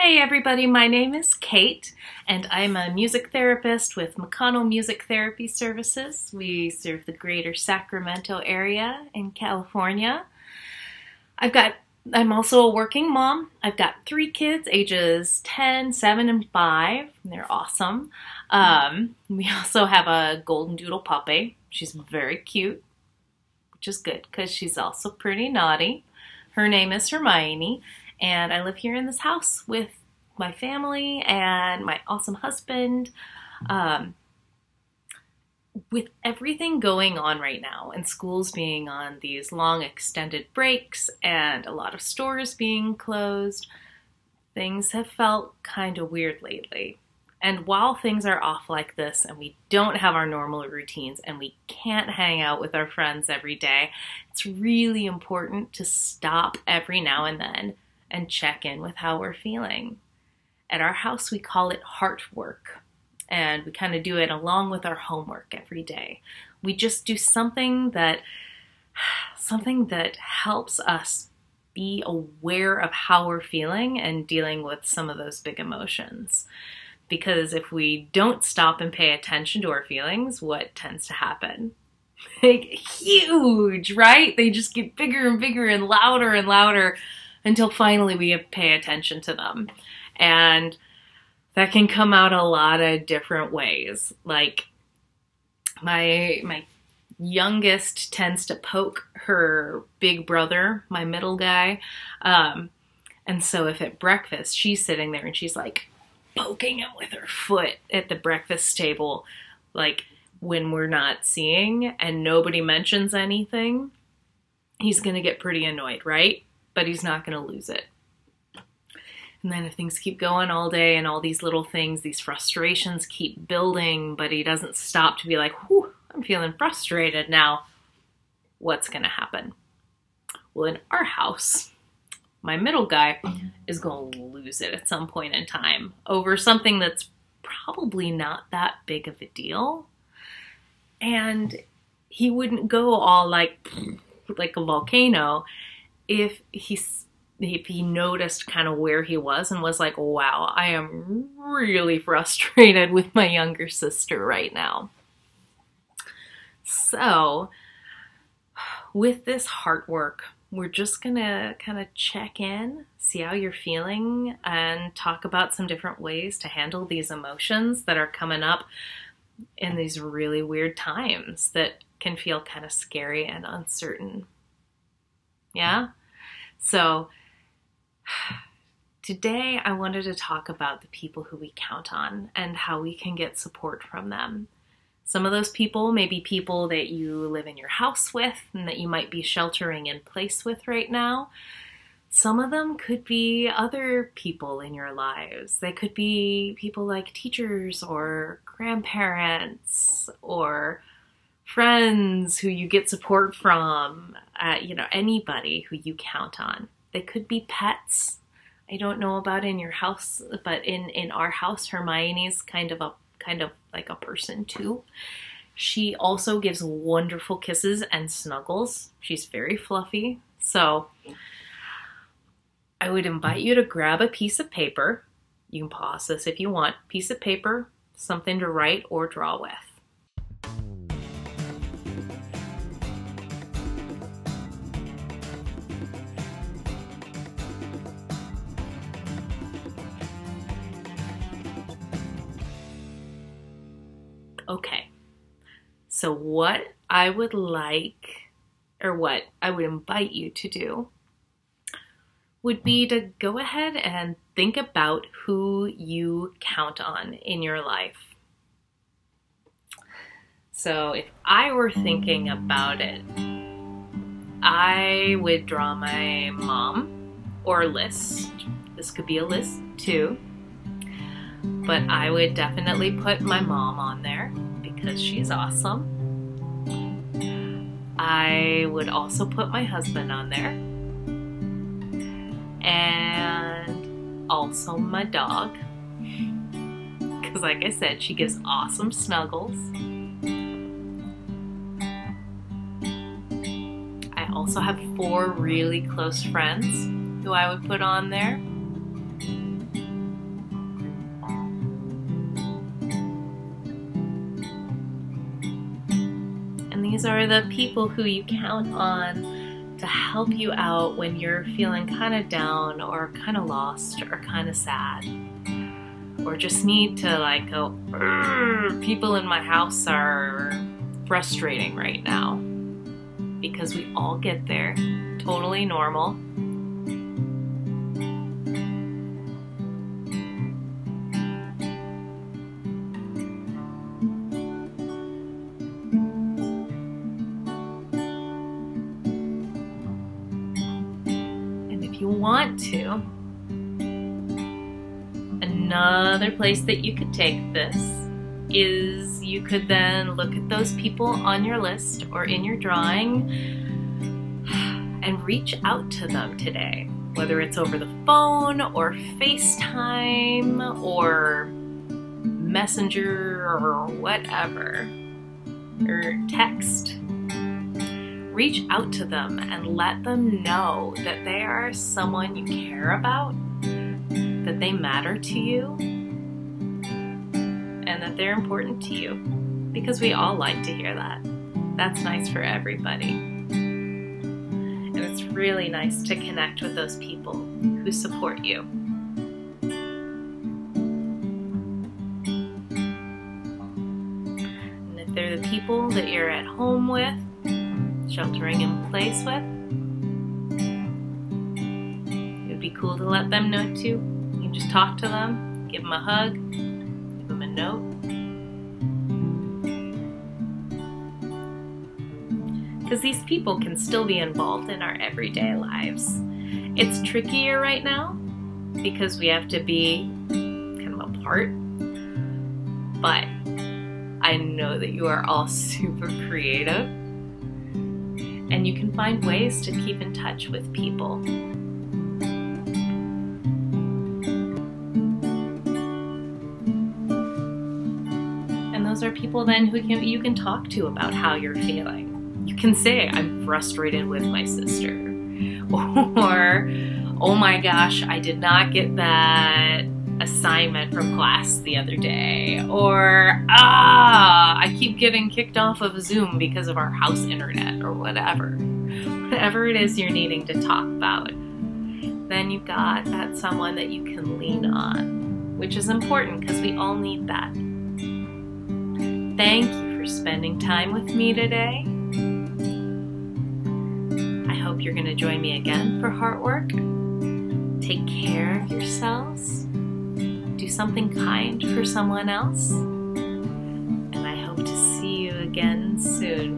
Hey everybody, my name is Kate and I'm a music therapist with McConnell Music Therapy Services. We serve the greater Sacramento area in California. I've got I'm also a working mom. I've got three kids, ages 10, 7, and 5. And they're awesome. Um, we also have a golden doodle puppy. She's very cute, which is good because she's also pretty naughty. Her name is Hermione, and I live here in this house with my family and my awesome husband. Um, with everything going on right now and schools being on these long extended breaks and a lot of stores being closed, things have felt kind of weird lately. And while things are off like this and we don't have our normal routines and we can't hang out with our friends every day, it's really important to stop every now and then and check in with how we're feeling. At our house, we call it heart work, and we kind of do it along with our homework every day. We just do something that something that helps us be aware of how we're feeling and dealing with some of those big emotions. Because if we don't stop and pay attention to our feelings, what tends to happen? Like huge, right? They just get bigger and bigger and louder and louder until finally we pay attention to them. And that can come out a lot of different ways. Like my my youngest tends to poke her big brother, my middle guy. Um, and so if at breakfast she's sitting there and she's like poking him with her foot at the breakfast table, like when we're not seeing and nobody mentions anything, he's going to get pretty annoyed, right? But he's not going to lose it. And then if things keep going all day and all these little things, these frustrations keep building, but he doesn't stop to be like, whew, I'm feeling frustrated now. What's going to happen? Well, in our house, my middle guy is going to lose it at some point in time over something that's probably not that big of a deal. And he wouldn't go all like like a volcano if he's if he noticed kind of where he was and was like, wow, I am really frustrated with my younger sister right now. So, with this heart work, we're just gonna kind of check in, see how you're feeling, and talk about some different ways to handle these emotions that are coming up in these really weird times that can feel kind of scary and uncertain. Yeah? So, Today, I wanted to talk about the people who we count on and how we can get support from them. Some of those people may be people that you live in your house with and that you might be sheltering in place with right now. Some of them could be other people in your lives. They could be people like teachers or grandparents or friends who you get support from, uh, you know, anybody who you count on. They could be pets. I don't know about in your house, but in in our house, Hermione's kind of a kind of like a person too. She also gives wonderful kisses and snuggles. She's very fluffy. So I would invite you to grab a piece of paper. You can pause this if you want. Piece of paper, something to write or draw with. Okay. So, what I would like, or what I would invite you to do, would be to go ahead and think about who you count on in your life. So, if I were thinking about it, I would draw my mom or list. This could be a list too but I would definitely put my mom on there because she's awesome. I would also put my husband on there. And also my dog. Because, like I said, she gives awesome snuggles. I also have four really close friends who I would put on there. These are the people who you count on to help you out when you're feeling kind of down or kind of lost or kind of sad. Or just need to like go, people in my house are frustrating right now. Because we all get there. Totally normal. You want to. Another place that you could take this is you could then look at those people on your list or in your drawing and reach out to them today, whether it's over the phone or FaceTime or Messenger or whatever, or text reach out to them and let them know that they are someone you care about, that they matter to you, and that they're important to you. Because we all like to hear that. That's nice for everybody. And it's really nice to connect with those people who support you. And if they're the people that you're at home with, sheltering in place with. It would be cool to let them know too. You can just talk to them, give them a hug, give them a note. Because these people can still be involved in our everyday lives. It's trickier right now because we have to be kind of apart. But I know that you are all super creative and you can find ways to keep in touch with people. And those are people then who can, you can talk to about how you're feeling. You can say, I'm frustrated with my sister. Or, oh my gosh, I did not get that assignment from class the other day. Or, ah, I keep getting kicked off of Zoom because of our house internet or whatever. Whatever it is you're needing to talk about. Then you've got that someone that you can lean on, which is important because we all need that. Thank you for spending time with me today. I hope you're going to join me again for Heartwork. Take care of yourselves something kind for someone else. And I hope to see you again soon.